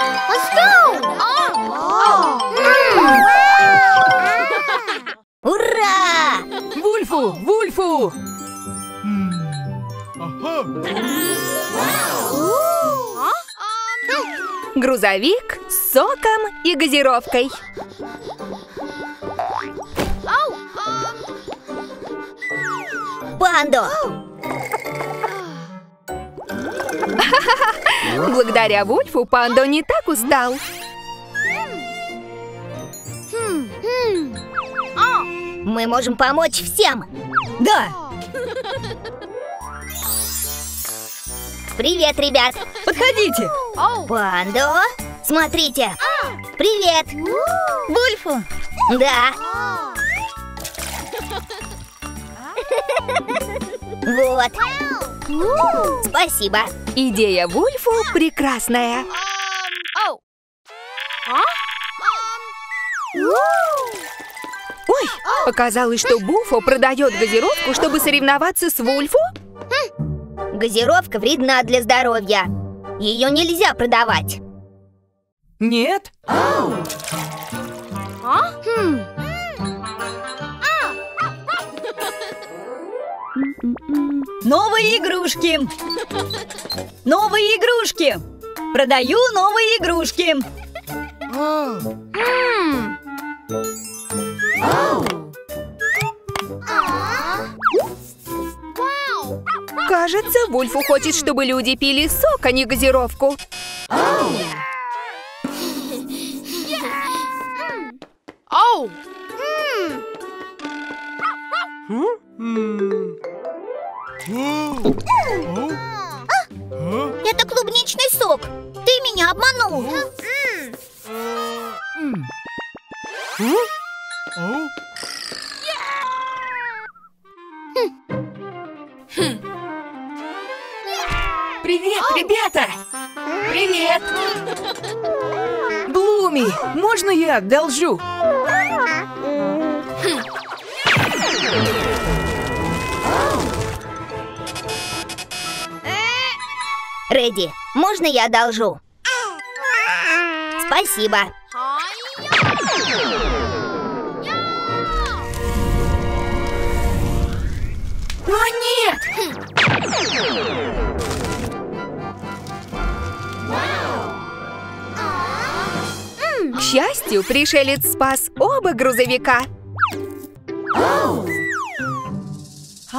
Let's go! Ура! Вульфу! Вульфу! Грузовик с соком и газировкой. Пандо! Благодаря Вульфу Пандо не так устал. Мы можем помочь всем! Да, Привет, ребят! подходите. Пандо! Смотрите! Привет! Вульфу. Да! Вот! Спасибо! Идея Вульфу прекрасная. Ой, показалось, что Буфо продает газировку, чтобы соревноваться с Вульфу? Газировка вредна для здоровья. Ее нельзя продавать. Нет. Новые игрушки. Новые игрушки. Продаю новые игрушки. Кажется, Вульфу хочет, чтобы люди пили сок, а не газировку. Это клубничный сок. Ты меня обманул. Привет, ребята! Привет! Блуми, можно я одолжу? Рэдди, можно я одолжу? Спасибо. О, нет! К счастью, пришелец спас оба грузовика.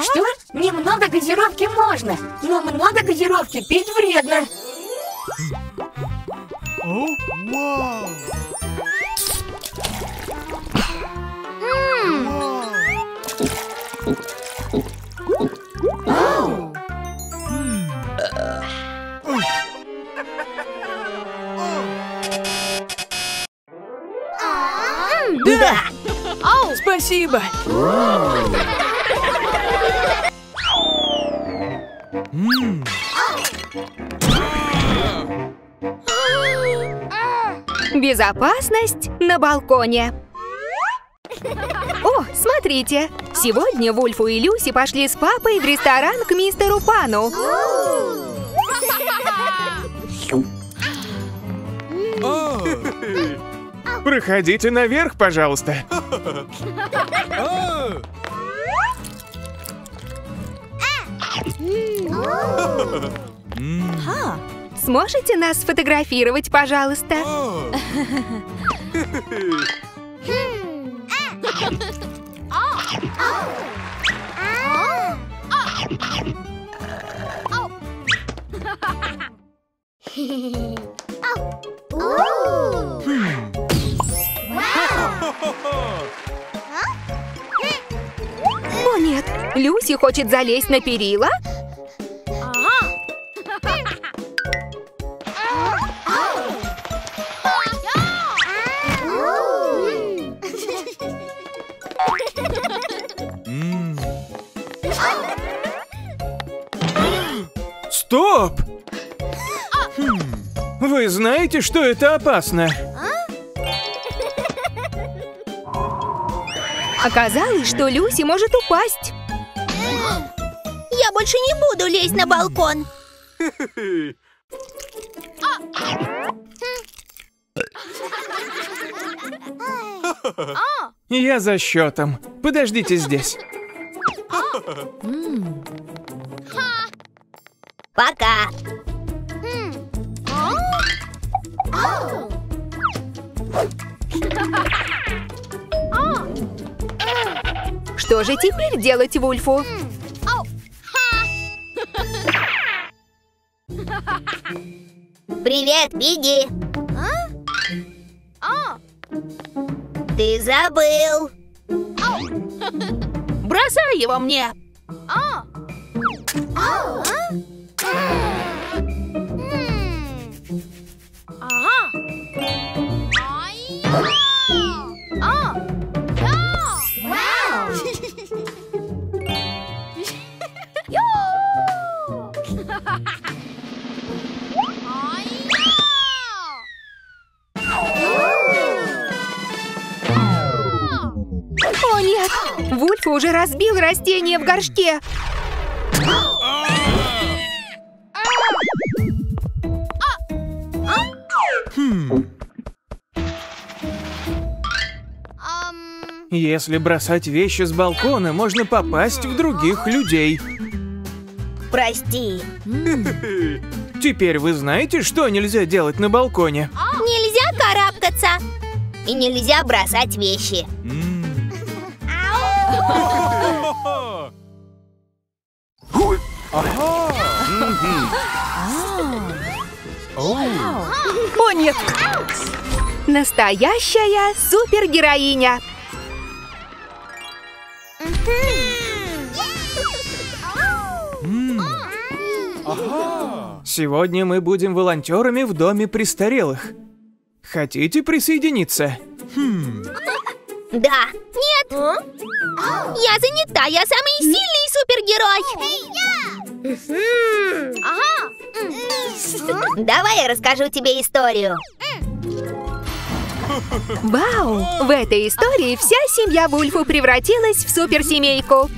Что? Немного газировки можно, но много газировки пить вредно. Да. Спасибо. Безопасность на балконе. О, смотрите! Сегодня Вульфу и Люси пошли с папой в ресторан к мистеру Пану. Проходите наверх, пожалуйста. Сможете нас сфотографировать, пожалуйста? О нет, Люси хочет залезть на перила? Стоп! Хм, вы знаете, что это опасно? Оказалось, что Люси может упасть. Я больше не буду лезть на балкон. Я за счетом. Подождите здесь. Пока. Что же теперь делать Вульфу? Привет, Пиги. Ты забыл. Бросай его мне! О нет! Уже разбил растение в горшке. Если бросать вещи с балкона, можно попасть в других людей. Прости. Теперь вы знаете, что нельзя делать на балконе? Нельзя карабкаться. И нельзя бросать вещи. О нет! Настоящая супергероиня! Сегодня мы будем волонтерами в доме престарелых. Хотите присоединиться? Да. Нет. Я занята, я самый сильный супергерой. Давай я расскажу тебе историю. Вау! В этой истории вся семья Вульфу превратилась в суперсемейку.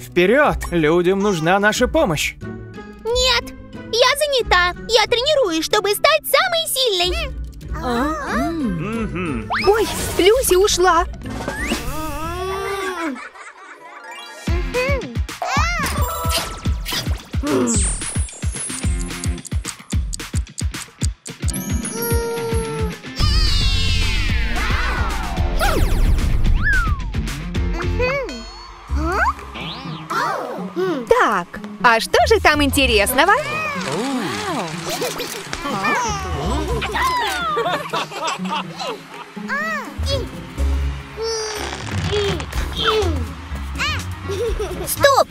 Вперед! Людям нужна наша помощь. Нет, я занята. Я тренируюсь, чтобы стать самой сильной. Ой, Люси ушла. Так, а что же там интересного? Стоп!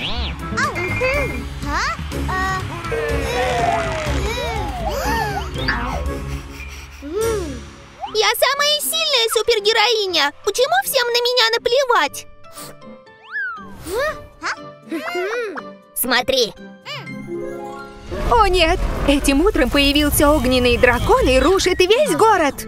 Я самая сильная супергероиня. Почему всем на меня наплевать? Смотри, О нет! Этим утром появился огненный дракон и рушит весь город.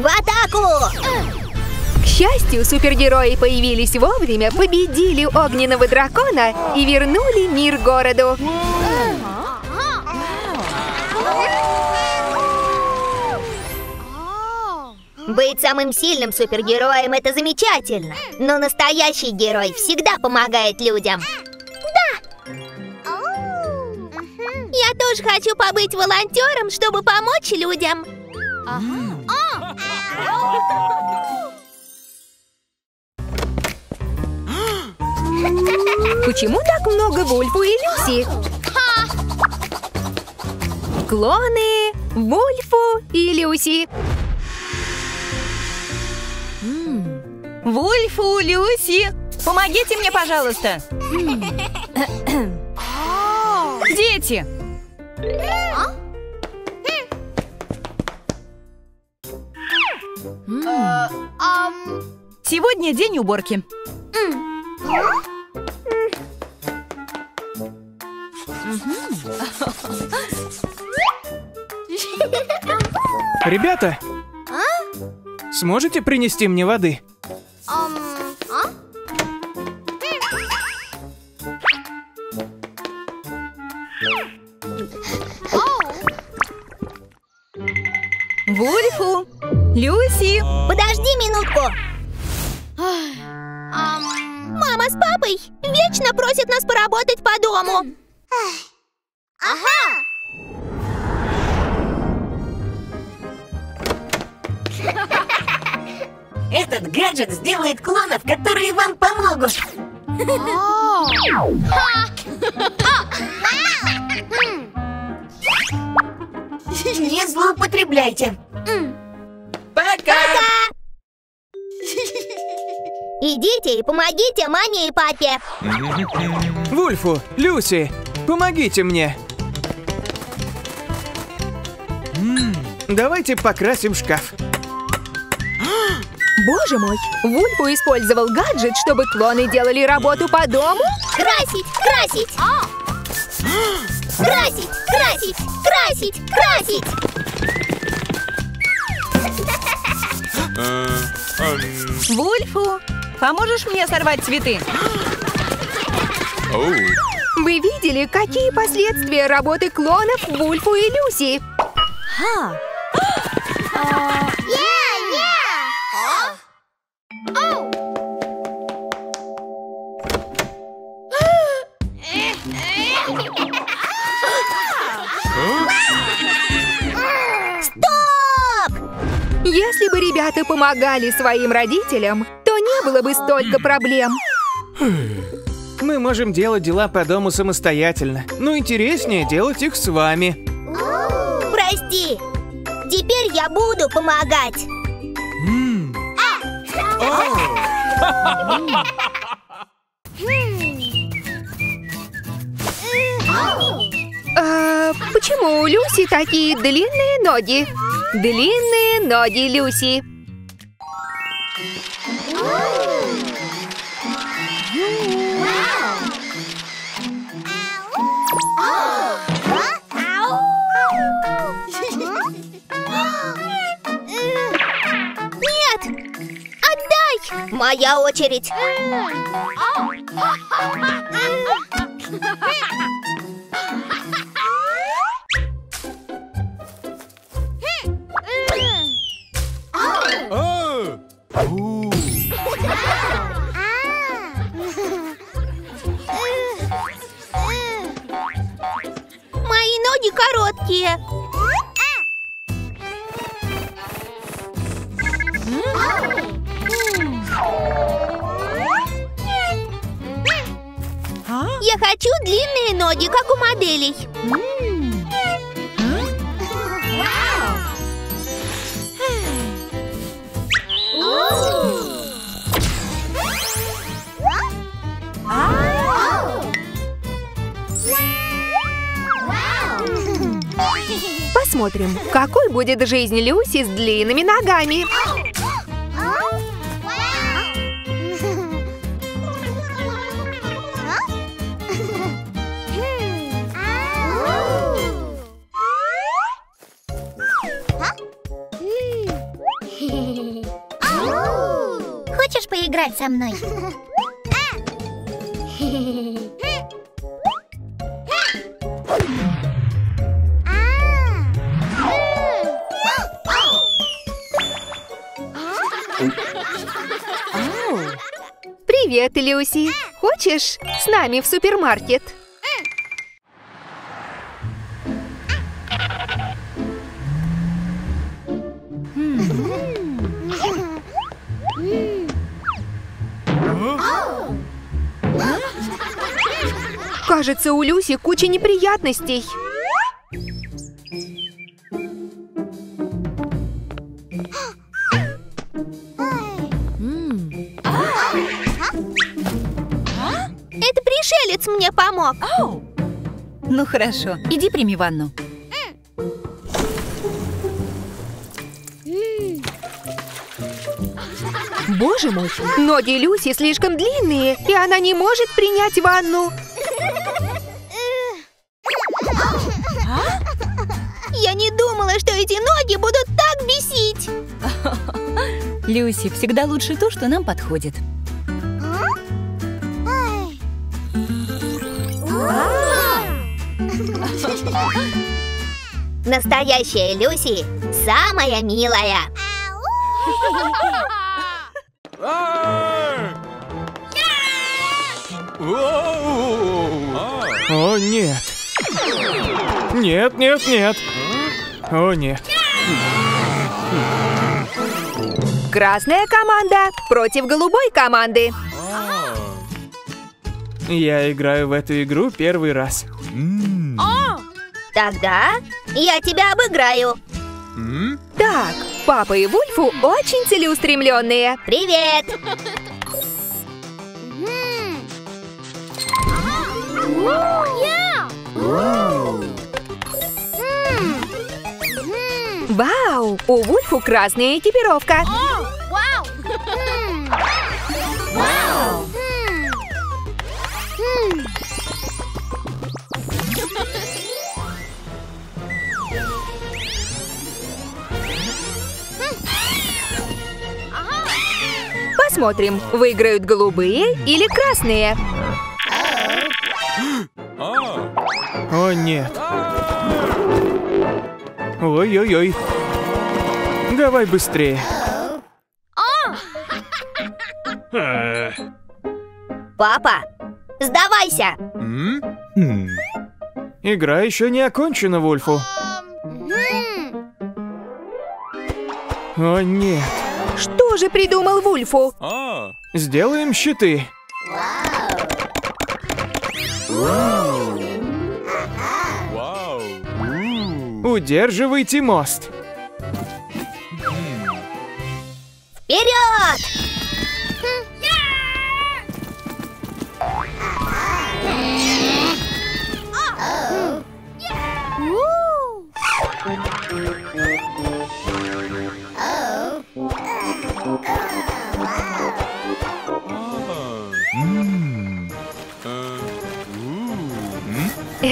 в атаку! К счастью, супергерои появились вовремя, победили огненного дракона и вернули мир городу. Быть самым сильным супергероем – это замечательно. Но настоящий герой всегда помогает людям. Да! Я тоже хочу побыть волонтером, чтобы помочь людям. Почему так много Вульфу и Люси? Клоны Вульфу и Люси. Вульфу, Люси, помогите мне, пожалуйста. Дети! Сегодня день уборки. Ребята! Сможете принести мне воды? Люси! Подожди минутку. Мама с папой вечно просят нас поработать по дому. Ага. Этот гаджет сделает клонов, которые вам помогут. Не злоупотребляйте. Пока! Идите и помогите маме и папе. Вульфу, Люси, помогите мне. Давайте покрасим шкаф. Боже мой, Вульфу использовал гаджет, чтобы клоны делали работу по дому? Красить, красить. Красить, красить, красить, красить. Вульфу! Поможешь мне сорвать цветы? Вы видели, какие последствия работы клонов Вульфу и Люси? Ха! помогали своим родителям, то не было бы столько проблем. Мы можем делать дела по дому самостоятельно, но интереснее делать их с вами. Прости. Теперь я буду помогать. А почему у Люси такие длинные ноги? Длинные ноги Люси. Моя очередь. короткие. Я хочу длинные ноги, как у моделей. Посмотрим, какой будет жизнь Люси с длинными ногами. Хочешь поиграть со мной? Привет, Люси. Хочешь с нами в супермаркет? Кажется, у Люси куча неприятностей. Пришелец мне помог. Ну хорошо, иди прими ванну. Боже мой, ноги Люси слишком длинные, и она не может принять ванну. Я не думала, что эти ноги будут так бесить. Люси, всегда лучше то, что нам подходит. Настоящая Люси самая милая. О, нет. Нет, нет, нет. О, нет. Красная команда против голубой команды. Я играю в эту игру первый раз. Тогда я тебя обыграю. Так, папа и Вульфу очень целеустремленные. Привет! Вау, у Вульфу красная экипировка. Посмотрим, выиграют голубые или красные. О, нет. Ой-ой-ой. Давай быстрее. Папа, сдавайся! Игра еще не окончена, Вульфу. О, нет. Что же придумал Вульфу? Сделаем щиты. Удерживайте мост. Вперед!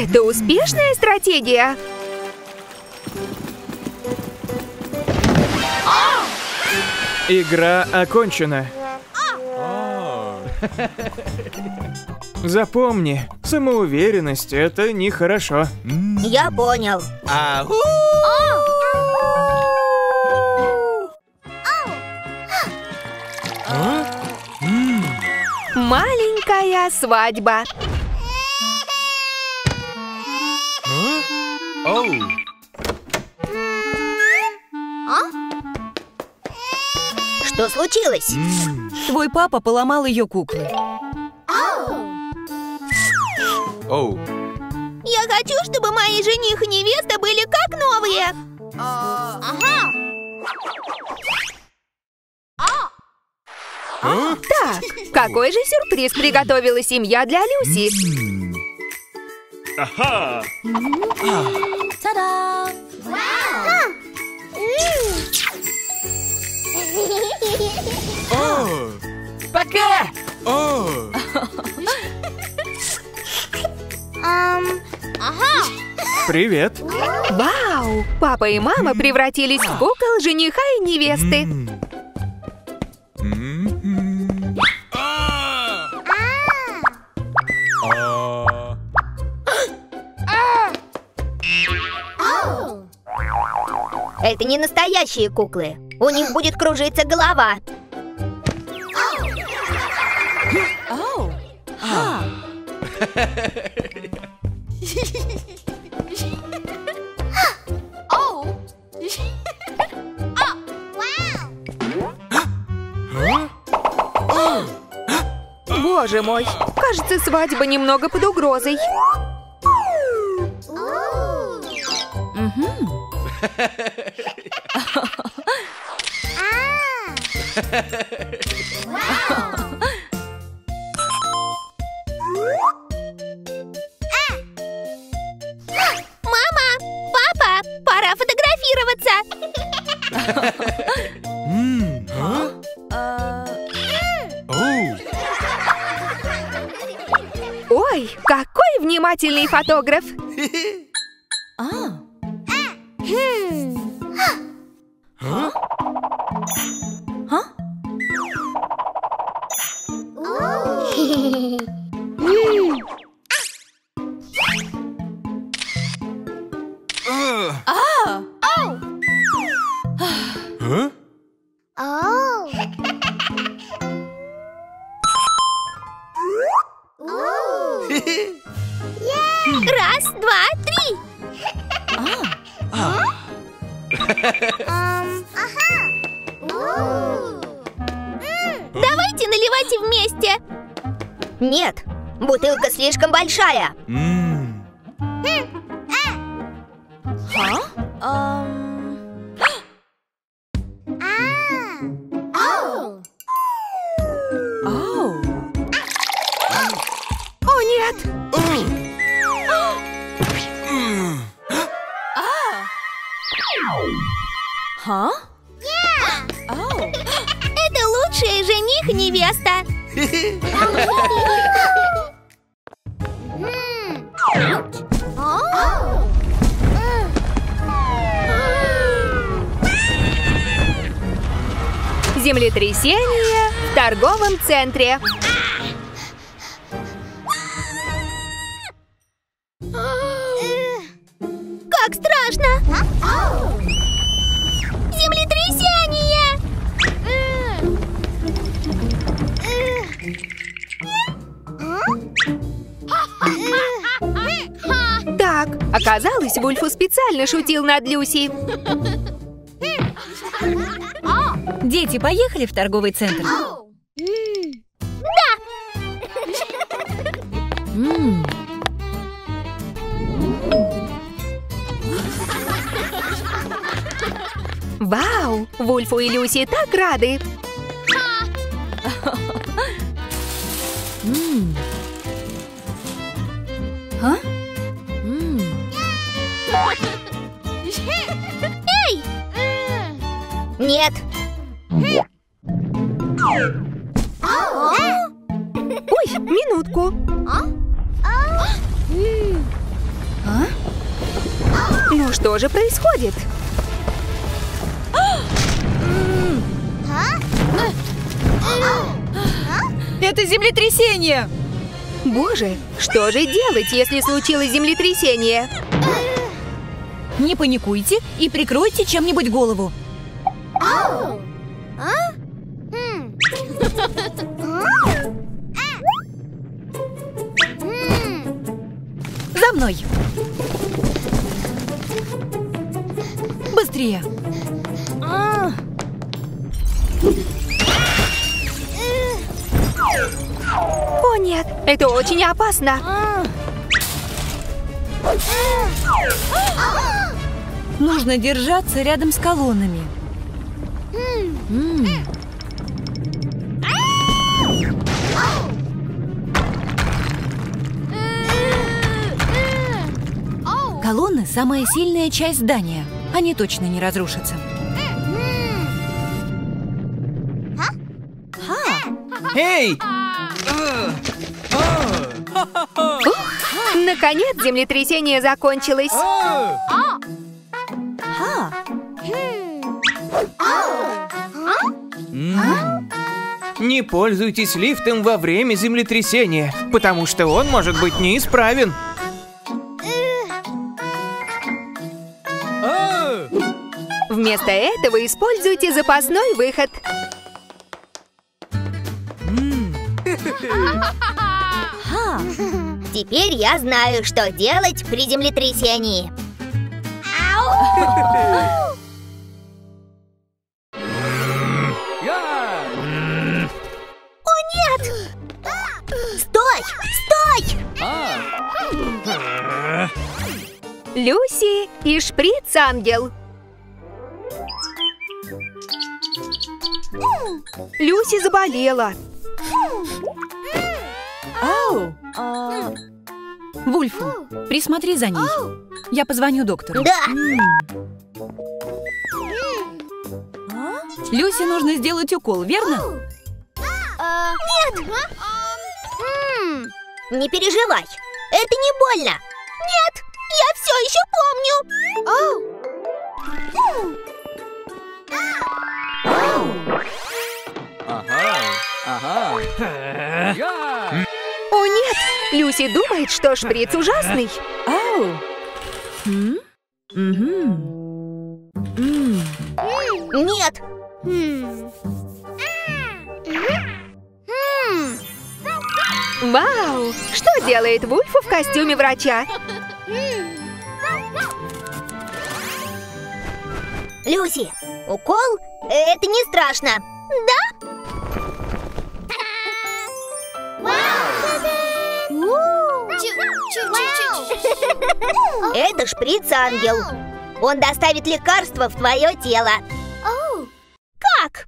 Это успешная стратегия? Игра окончена. Запомни, самоуверенность – это нехорошо. Я понял. Маленькая свадьба. Что случилось? Твой папа поломал ее куклы. Я хочу, чтобы мои жених и невеста были как новые. Ага. Так, какой же сюрприз приготовила семья для Люси? Пока! Привет. Вау! Папа и мама превратились в кукол жениха и невесты. Это не настоящие куклы. У них будет кружиться голова. Боже мой, кажется, свадьба немного под угрозой. Какой внимательный фотограф! Ха? Оу. Это лучший жених невеста. Землетрясение в торговом центре. Оказалось, Вульфу специально шутил над Люси. Дети, поехали в торговый центр? М. Вау! Вульфу и Люси так рады! А? М. Нет. Ой, минутку. Ну что же происходит? Это землетрясение! Боже, что же делать, если случилось землетрясение? Не паникуйте и прикройте чем-нибудь голову. За мной! Быстрее! А, О нет, это очень опасно. Нужно держаться рядом с колоннами. М. Колонны – самая сильная часть здания. Они точно не разрушатся. Эй! Наконец землетрясение закончилось. Не пользуйтесь лифтом во время землетрясения, потому что он может быть неисправен. Вместо этого используйте запасной выход. Теперь я знаю, что делать при землетрясении. О, нет! Стой! Стой! Люси и шприц-ангел. Люси заболела. Ау! А, Вульфу, присмотри за ней. Я позвоню доктору. Да. Люсе нужно сделать укол, верно? Нет! М, Не переживай. Это не больно. Нет, я все еще О нет, Люси думает, что шприц ужасный. Ау. М? Мгм. М. Нет. Вау! Что делает Вульфу в костюме врача? Люси, укол? Это не страшно. Да? Это шприц-ангел. Он доставит лекарство в твое тело. Как?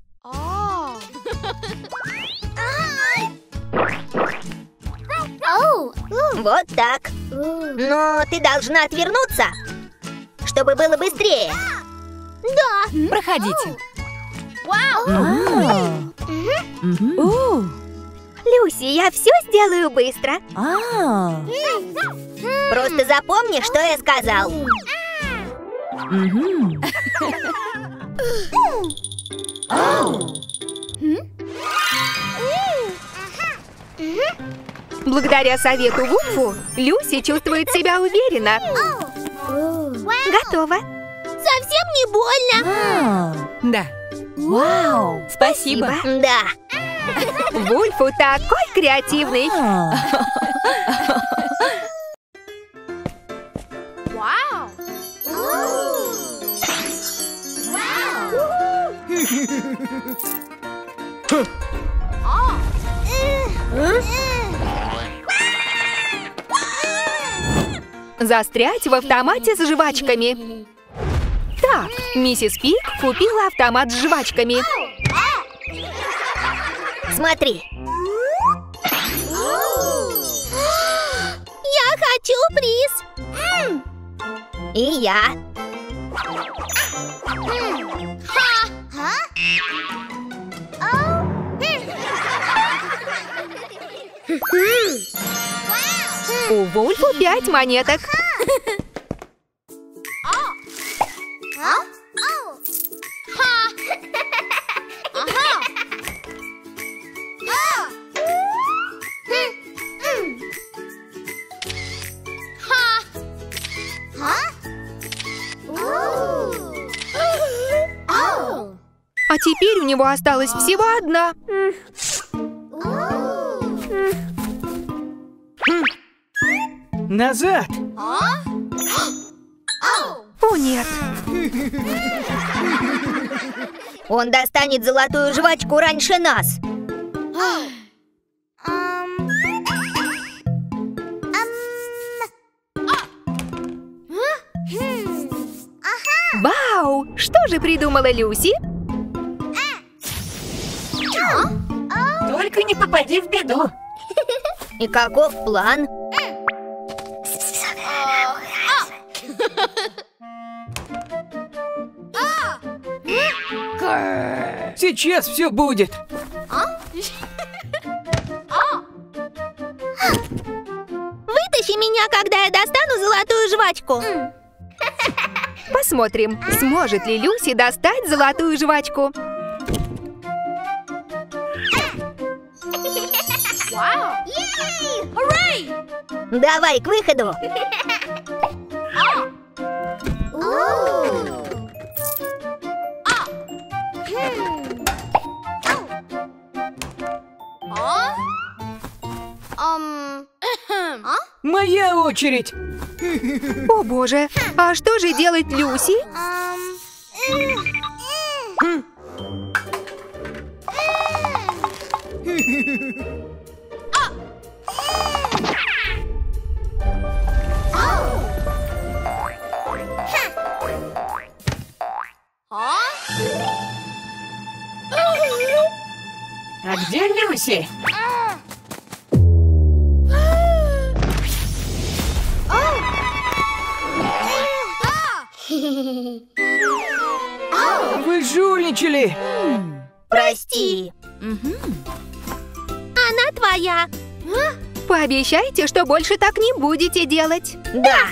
Вот так. Но ты должна отвернуться, чтобы было быстрее. Да. Проходите. А. Люси, я все сделаю быстро. А. Просто запомни, что я сказал. Благодаря совету Вульфу, Люси чувствует себя уверенно. Готово. Совсем не больно. А. Да. Вау. Спасибо. Да. Вульфу такой креативный. Застрять в автомате с жвачками. Так, миссис Пик купила автомат с жвачками. Смотри. Я хочу приз. И я. У Вульфу пять монеток. А него осталась всего одна. Назад! О нет, Он достанет золотую жвачку раньше нас. вау! Что же придумала Люси? Попади в беду. И каков план? Сейчас все будет. Вытащи меня, когда я достану золотую жвачку. Посмотрим, сможет ли Люси достать золотую жвачку. Давай к выходу. Моя очередь. О боже, а что же делать Люси? Люси? Вы жульничали. Прости. Она твоя. Пообещайте, что больше так не будете делать. Да.